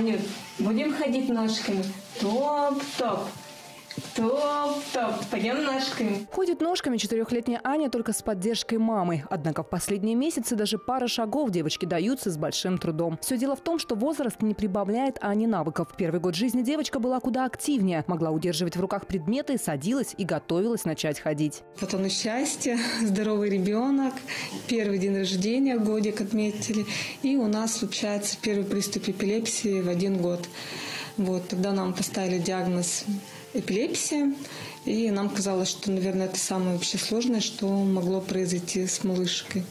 Анют, будем ходить ножками? Топ-топ. Топ-топ. Пойдем ножками. Ходит ножками четырехлетняя Аня только с поддержкой мамы. Однако в последние месяцы даже пара шагов девочки даются с большим трудом. Все дело в том, что возраст не прибавляет Ане навыков. Первый год жизни девочка была куда активнее. Могла удерживать в руках предметы, садилась и готовилась начать ходить. Вот оно счастье, здоровый ребенок. Первый день рождения, годик отметили. И у нас случается первый приступ эпилепсии в один год. Вот, тогда нам поставили диагноз эпилепсия. И нам казалось, что, наверное, это самое вообще сложное, что могло произойти с малышкой.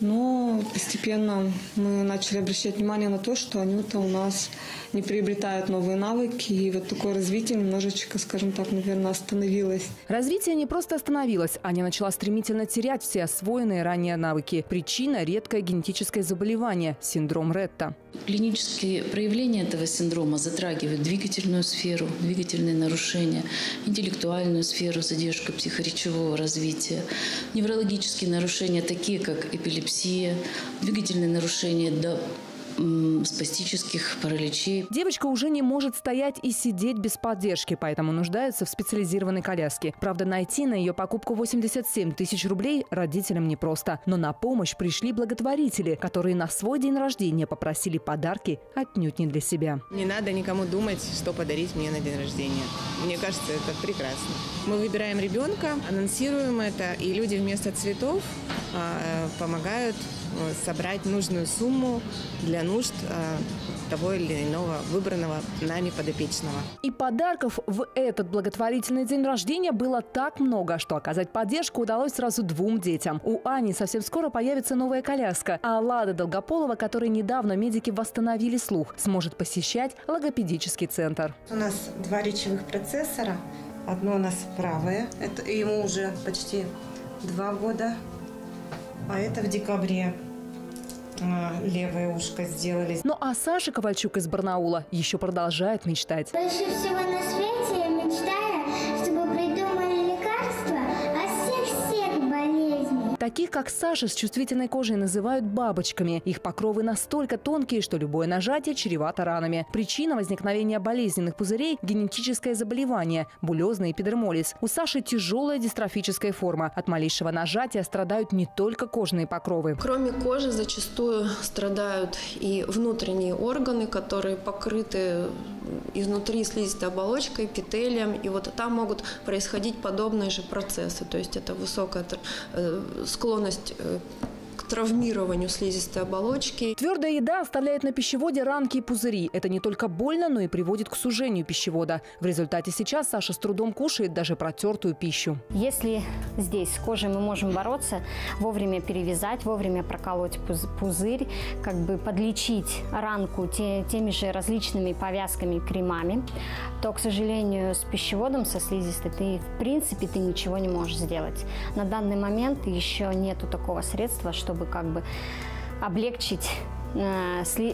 Но постепенно мы начали обращать внимание на то, что Анюта у нас не приобретает новые навыки. И вот такое развитие немножечко, скажем так, наверное, остановилось. Развитие не просто остановилось. Аня начала стремительно терять все освоенные ранее навыки. Причина – редкое генетическое заболевание – синдром Ретта. Клинические проявления этого синдрома затрагивают двигательную сферу, двигательные нарушения, интеллектуальную сферу, задержка психоречевого развития, неврологические нарушения, такие как эпилепсия, двигательные нарушения до спастических параличей. Девочка уже не может стоять и сидеть без поддержки, поэтому нуждается в специализированной коляске. Правда, найти на ее покупку 87 тысяч рублей родителям непросто. Но на помощь пришли благотворители, которые на свой день рождения попросили подарки отнюдь не для себя. Не надо никому думать, что подарить мне на день рождения. Мне кажется, это прекрасно. Мы выбираем ребенка, анонсируем это, и люди вместо цветов помогают э, собрать нужную сумму для нужд э, того или иного выбранного нами подопечного. И подарков в этот благотворительный день рождения было так много, что оказать поддержку удалось сразу двум детям. У Ани совсем скоро появится новая коляска, а Лада Долгополова, которой недавно медики восстановили слух, сможет посещать логопедический центр. У нас два речевых процессора. Одно у нас правое, это ему уже почти два года, а это в декабре а, левое ушко сделали. Ну а Саша Ковальчук из Барнаула еще продолжает мечтать. Больше всего на свете я мечтаю, Таких, как Саша, с чувствительной кожей называют бабочками. Их покровы настолько тонкие, что любое нажатие чревато ранами. Причина возникновения болезненных пузырей – генетическое заболевание – булезный эпидермолиз. У Саши тяжелая дистрофическая форма. От малейшего нажатия страдают не только кожные покровы. Кроме кожи зачастую страдают и внутренние органы, которые покрыты изнутри слизистой оболочкой, эпителием, и вот там могут происходить подобные же процессы. То есть это высокая э, склонность э, травмированию слизистой оболочки. Твердая еда оставляет на пищеводе ранки и пузыри. Это не только больно, но и приводит к сужению пищевода. В результате сейчас Саша с трудом кушает даже протертую пищу. Если здесь с кожей мы можем бороться, вовремя перевязать, вовремя проколоть пузырь, как бы подлечить ранку те, теми же различными повязками, кремами, то, к сожалению, с пищеводом, со слизистой, ты в принципе ты ничего не можешь сделать. На данный момент еще нету такого средства, чтобы чтобы как бы облегчить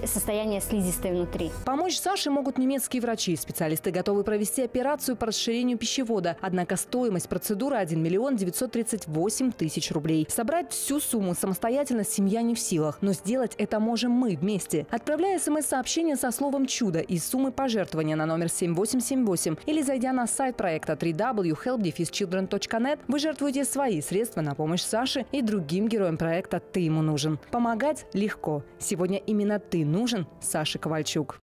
состояние слизистой внутри. Помочь Саше могут немецкие врачи. Специалисты готовы провести операцию по расширению пищевода. Однако стоимость процедуры 1 миллион 938 тысяч рублей. Собрать всю сумму самостоятельно семья не в силах. Но сделать это можем мы вместе. Отправляя смс-сообщение со словом «чудо» и суммы пожертвования на номер 7878 или зайдя на сайт проекта www.helpdefischildren.net, вы жертвуете свои средства на помощь Саше и другим героям проекта «Ты ему нужен». Помогать легко. Сегодня Сегодня именно ты нужен, Саша Ковальчук.